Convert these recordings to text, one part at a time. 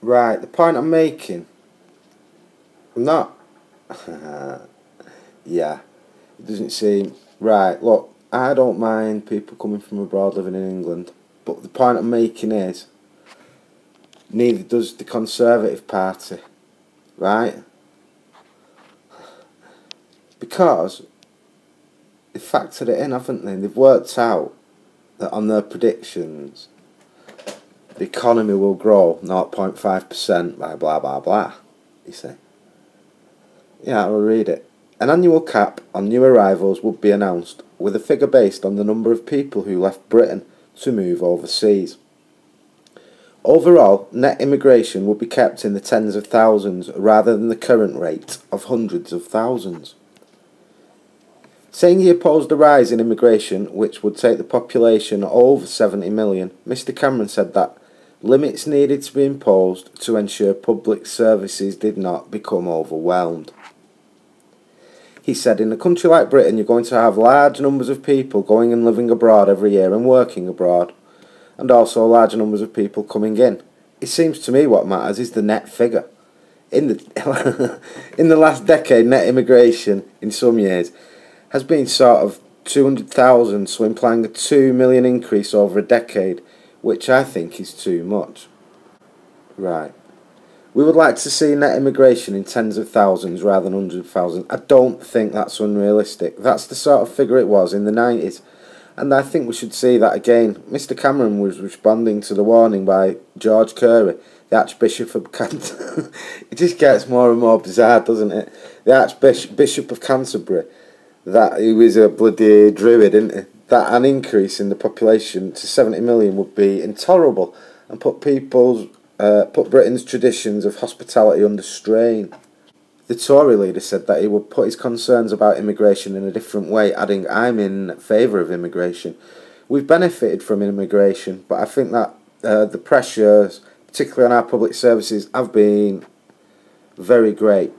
Right, the point I'm making. I'm not. yeah, it doesn't seem. Right, look, I don't mind people coming from abroad living in England, but the point I'm making is neither does the Conservative Party. Right? Because they factored it in, haven't they? They've worked out that on their predictions the economy will grow 0.5% by blah blah blah, you see. Yeah, I'll read it. An annual cap on new arrivals would be announced, with a figure based on the number of people who left Britain to move overseas. Overall, net immigration would be kept in the tens of thousands rather than the current rate of hundreds of thousands. Saying he opposed a rise in immigration, which would take the population over 70 million, Mr Cameron said that limits needed to be imposed to ensure public services did not become overwhelmed. He said, in a country like Britain, you're going to have large numbers of people going and living abroad every year and working abroad, and also large numbers of people coming in. It seems to me what matters is the net figure. In the, in the last decade, net immigration in some years has been sort of 200,000, so implying a 2 million increase over a decade, which I think is too much. Right. We would like to see net immigration in tens of thousands rather than hundreds of thousands. I don't think that's unrealistic. That's the sort of figure it was in the 90s. And I think we should see that again. Mr Cameron was responding to the warning by George Carey, the Archbishop of Canterbury. it just gets more and more bizarre, doesn't it? The Archbishop of Canterbury, that he was a bloody druid, isn't he? That an increase in the population to 70 million would be intolerable and put people's uh, put Britain's traditions of hospitality under strain. The Tory leader said that he would put his concerns about immigration in a different way, adding, I'm in favour of immigration. We've benefited from immigration, but I think that uh, the pressures, particularly on our public services, have been very great.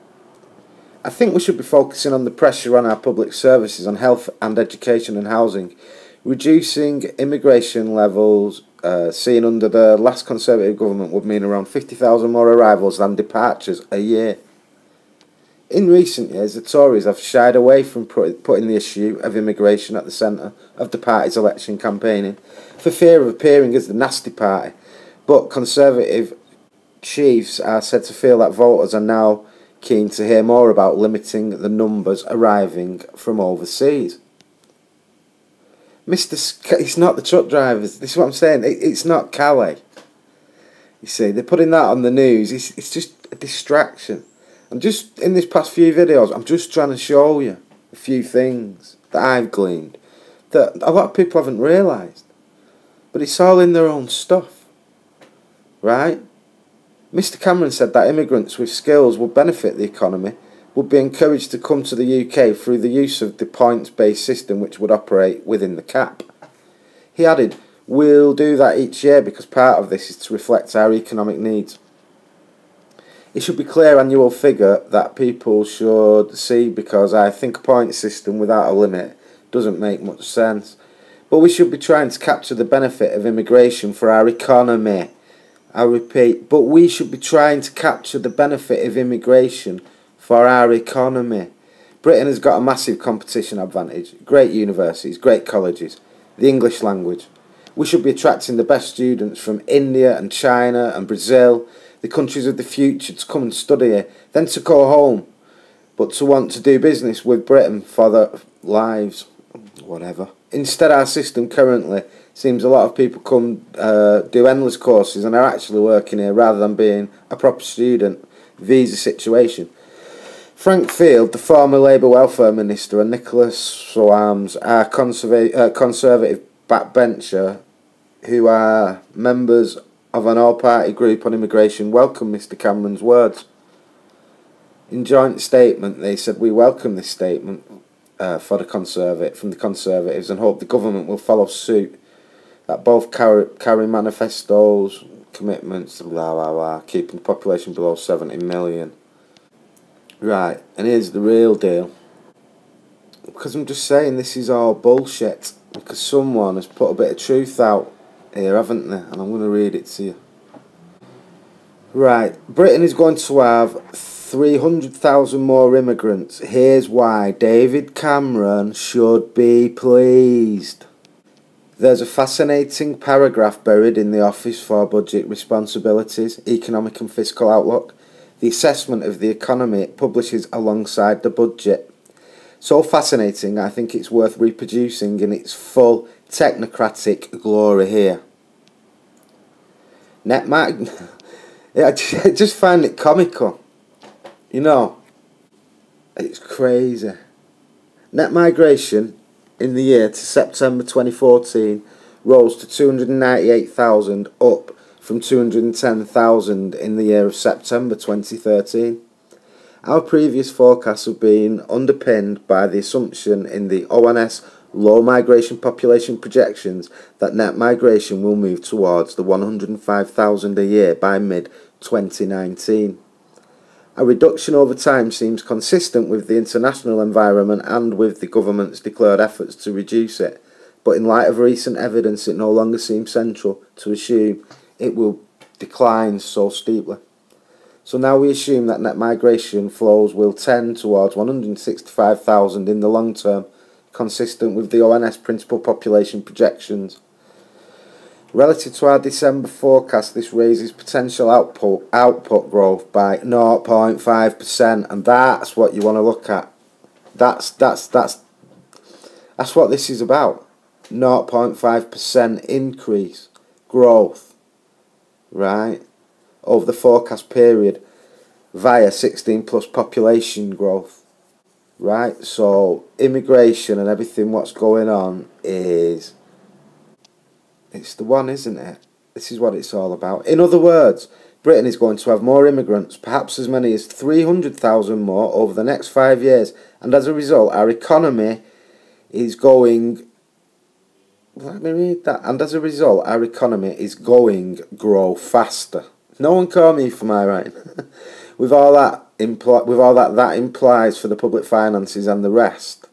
I think we should be focusing on the pressure on our public services, on health and education and housing, reducing immigration levels uh, seen under the last Conservative government would mean around 50,000 more arrivals than departures a year. In recent years, the Tories have shied away from putting the issue of immigration at the centre of the party's election campaigning for fear of appearing as the nasty party. But Conservative chiefs are said to feel that voters are now keen to hear more about limiting the numbers arriving from overseas. Mr. Sc- it's not the truck drivers. This is what I'm saying. It, it's not Calais. You see, they're putting that on the news. It's, it's just a distraction. I'm just, in this past few videos, I'm just trying to show you a few things that I've gleaned that a lot of people haven't realised. But it's all in their own stuff. Right? Mr Cameron said that immigrants with skills would benefit the economy, would be encouraged to come to the UK through the use of the points-based system which would operate within the cap. He added, We'll do that each year because part of this is to reflect our economic needs. It should be clear annual figure that people should see because I think a point system without a limit doesn't make much sense. But we should be trying to capture the benefit of immigration for our economy. I repeat, but we should be trying to capture the benefit of immigration for our economy. Britain has got a massive competition advantage. Great universities, great colleges, the English language. We should be attracting the best students from India and China and Brazil the countries of the future to come and study here, then to go home, but to want to do business with Britain for their lives, whatever. Instead, our system currently seems a lot of people come uh, do endless courses and are actually working here rather than being a proper student visa situation. Frank Field, the former Labour Welfare Minister, and Nicholas Soames are conserva- uh, Conservative backbencher who are members of an all-party group on immigration welcome Mr Cameron's words. In joint statement, they said we welcome this statement uh, for the conservative from the Conservatives and hope the government will follow suit. That both carry, carry manifestos, commitments, blah blah blah, keeping the population below 70 million. Right, and here's the real deal. Because I'm just saying this is all bullshit. Because someone has put a bit of truth out here, haven't they? And I'm going to read it to you. Right, Britain is going to have 300,000 more immigrants. Here's why David Cameron should be pleased. There's a fascinating paragraph buried in the Office for Budget Responsibilities, Economic and Fiscal Outlook. The assessment of the economy it publishes alongside the budget. So fascinating, I think it's worth reproducing in its full technocratic glory here. Net mag. I just find it comical. You know, it's crazy. Net migration in the year to September 2014 rose to 298,000, up from 210,000 in the year of September 2013. Our previous forecasts have been underpinned by the assumption in the ONS low migration population projections that net migration will move towards the 105,000 a year by mid 2019. A reduction over time seems consistent with the international environment and with the government's declared efforts to reduce it, but in light of recent evidence, it no longer seems central to assume it will decline so steeply. So now we assume that net migration flows will tend towards 165,000 in the long term, consistent with the ONS principal population projections. Relative to our December forecast, this raises potential output output growth by 0.5%, and that's what you want to look at. That's that's that's that's what this is about. 0.5% increase growth, right, over the forecast period via 16 plus population growth, right? So immigration and everything what's going on is it's the one, isn't it? This is what it's all about. In other words, Britain is going to have more immigrants, perhaps as many as 300,000 more over the next five years, and as a result, our economy is going. Let me read that. And as a result, our economy is going grow faster. No one call me for my right. with all that impl- with all that that implies for the public finances and the rest.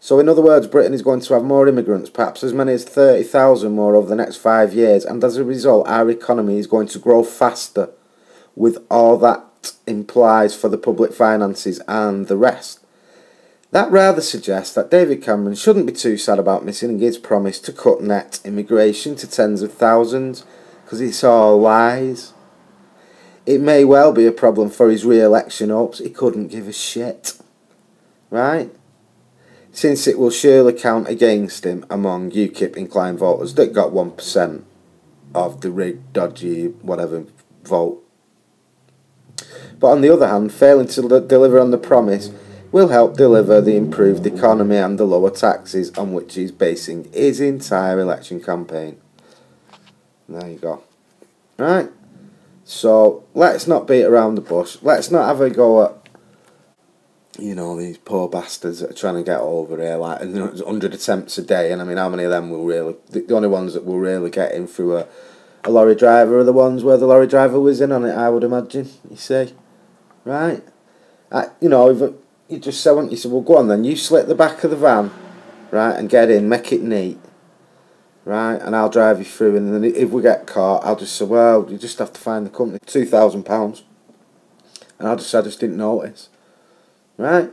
So, in other words, Britain is going to have more immigrants, perhaps as many as 30,000 more over the next five years, and as a result, our economy is going to grow faster, with all that implies for the public finances and the rest. That rather suggests that David Cameron shouldn't be too sad about missing his promise to cut net immigration to tens of thousands, because it's all lies. It may well be a problem for his re election hopes, he couldn't give a shit. Right? since it will surely count against him among UKIP inclined voters that got 1% of the rigged, dodgy, whatever vote. But on the other hand, failing to deliver on the promise will help deliver the improved economy and the lower taxes on which he's basing his entire election campaign. There you go. Right? So let's not beat around the bush. Let's not have a go at you know, these poor bastards that are trying to get over here, like, know, 100 attempts a day, and I mean, how many of them will really, the, the only ones that will really get in through a, a lorry driver are the ones where the lorry driver was in on it, I would imagine, you see, right? I, you know, if you just say, you say, well, go on then, you slit the back of the van, right, and get in, make it neat, right, and I'll drive you through, and then if we get caught, I'll just say, well, you just have to find the company, £2,000, and I'll just, I just didn't notice. Right?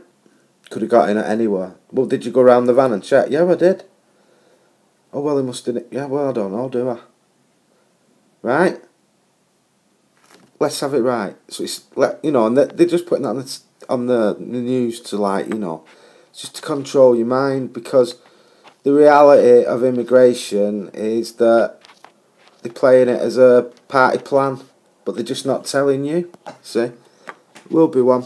Could have got in at anywhere. Well, did you go round the van and check? Yeah, I did. Oh, well, he must have... Yeah, well, I don't know, do I? Right? Let's have it right. So it's, let you know, and they're just putting that on the, on the news to, like, you know, just to control your mind because the reality of immigration is that they're playing it as a party plan, but they're just not telling you. See? Will be one.